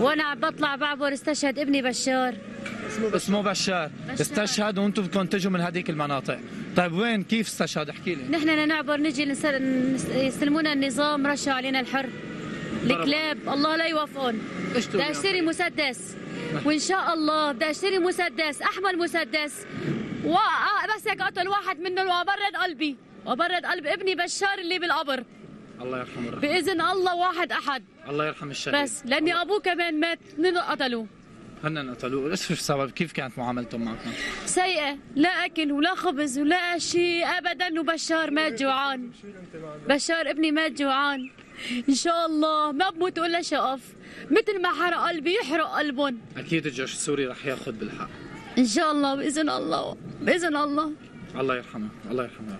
وأنا عم بطلع بعبر استشهد ابني بشار. اسمه بشار. بشار. استشهد وأنتم بدكم تجوا من هذيك المناطق. طيب وين؟ كيف استشهد؟ احكي لي. نحن نعبر نجي يستلمونا النظام رشوا علينا الحرب الكلاب الله لا يوفقهم بدي أشتري مسدس. وإن شاء الله بدي أشتري مسدس أحمل مسدس. و... آه، بس هيك اقتل واحد منهم وأبرد قلبي. وأبرد قلب ابني بشار اللي بالقبر. الله يرحمه الرحمة. بإذن الله واحد أحد. الله يرحم الشهيد بس لأني ابوه كمان مات اثنين قتلوه. هن قتلوه. إيش السبب كيف كانت معاملتهم معكم سيئة لا أكل ولا خبز ولا شيء أبدا وبشار مات جوعان. بشار ابني مات جوعان. إن شاء الله ما بموت ولا شقف. مثل ما حرق قلبي يحرق قلبهم. أكيد الجيش السوري رح ياخذ بالحق. إن شاء الله بإذن الله بإذن الله. الله يرحمه الله يرحمه.